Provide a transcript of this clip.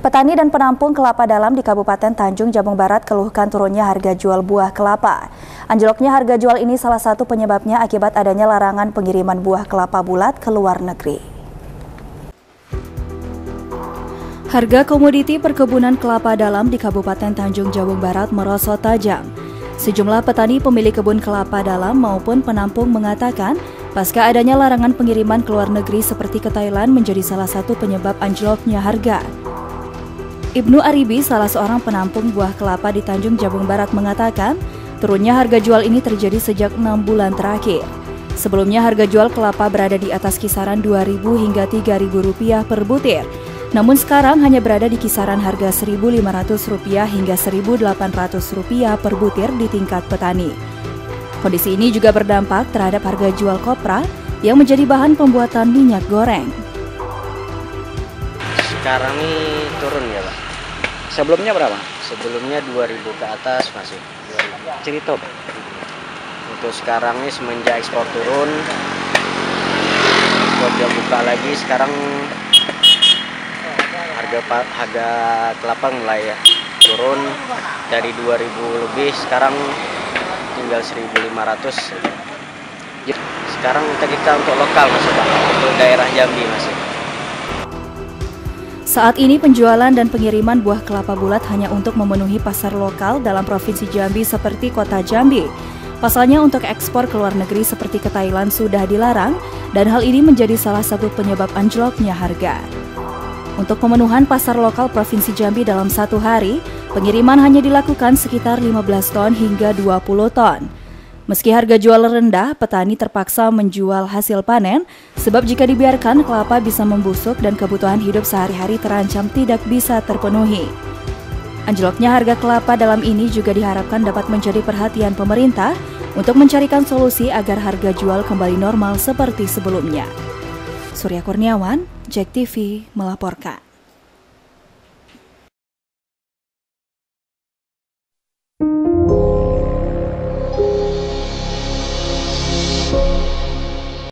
Petani dan penampung kelapa dalam di Kabupaten Tanjung Jabung Barat keluhkan turunnya harga jual buah kelapa. Anjloknya harga jual ini salah satu penyebabnya akibat adanya larangan pengiriman buah kelapa bulat ke luar negeri. Harga komoditi perkebunan kelapa dalam di Kabupaten Tanjung Jabung Barat merosot tajam. Sejumlah petani pemilik kebun kelapa dalam maupun penampung mengatakan pasca adanya larangan pengiriman ke luar negeri seperti ke Thailand menjadi salah satu penyebab anjloknya harga. Ibnu Aribi, salah seorang penampung buah kelapa di Tanjung Jabung Barat mengatakan, turunnya harga jual ini terjadi sejak enam bulan terakhir. Sebelumnya harga jual kelapa berada di atas kisaran Rp2.000 hingga Rp3.000 per butir. Namun sekarang hanya berada di kisaran harga Rp1.500 hingga Rp1.800 per butir di tingkat petani. Kondisi ini juga berdampak terhadap harga jual kopra yang menjadi bahan pembuatan minyak goreng sekarang ini turun ya pak? Sebelumnya berapa? Sebelumnya 2000 ke atas masih. 2000. cerita untuk sekarang ini semenjak ekspor turun ekspor dia buka lagi sekarang harga harga kelapa mulai ya turun. Dari 2000 lebih sekarang tinggal 1500 sekarang kita, kita untuk lokal masih pak. Untuk daerah Jambi masih saat ini penjualan dan pengiriman buah kelapa bulat hanya untuk memenuhi pasar lokal dalam Provinsi Jambi seperti kota Jambi. Pasalnya untuk ekspor ke luar negeri seperti ke Thailand sudah dilarang dan hal ini menjadi salah satu penyebab anjloknya harga. Untuk pemenuhan pasar lokal Provinsi Jambi dalam satu hari, pengiriman hanya dilakukan sekitar 15 ton hingga 20 ton. Meski harga jual rendah, petani terpaksa menjual hasil panen sebab jika dibiarkan kelapa bisa membusuk dan kebutuhan hidup sehari-hari terancam tidak bisa terpenuhi. Anjloknya harga kelapa dalam ini juga diharapkan dapat menjadi perhatian pemerintah untuk mencarikan solusi agar harga jual kembali normal seperti sebelumnya. Surya Kurniawan, Jack TV melaporkan.